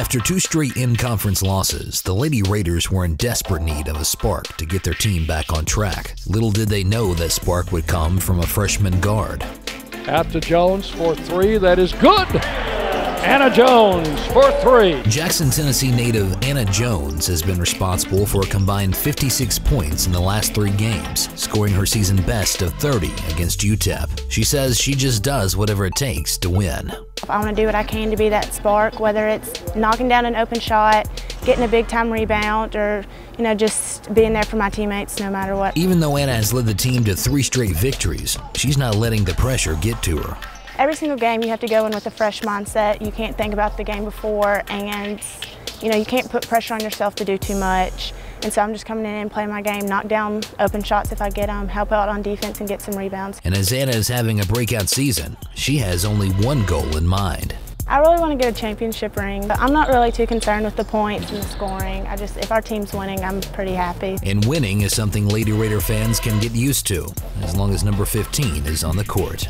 After two straight in conference losses, the Lady Raiders were in desperate need of a spark to get their team back on track. Little did they know that spark would come from a freshman guard. To Jones for three. That is good. Anna Jones for three. Jackson, Tennessee native Anna Jones has been responsible for a combined 56 points in the last three games, scoring her season best of 30 against UTEP. She says she just does whatever it takes to win. I want to do what I can to be that spark, whether it's knocking down an open shot, getting a big time rebound, or you know just being there for my teammates no matter what. Even though Anna has led the team to three straight victories, she's not letting the pressure get to her. Every single game you have to go in with a fresh mindset. You can't think about the game before and you know you can't put pressure on yourself to do too much. And so I'm just coming in and playing my game, knock down open shots if I get them, help out on defense and get some rebounds. And as Anna is having a breakout season, she has only one goal in mind. I really want to get a championship ring, but I'm not really too concerned with the points and the scoring. I just, if our team's winning, I'm pretty happy. And winning is something Lady Raider fans can get used to, as long as number 15 is on the court.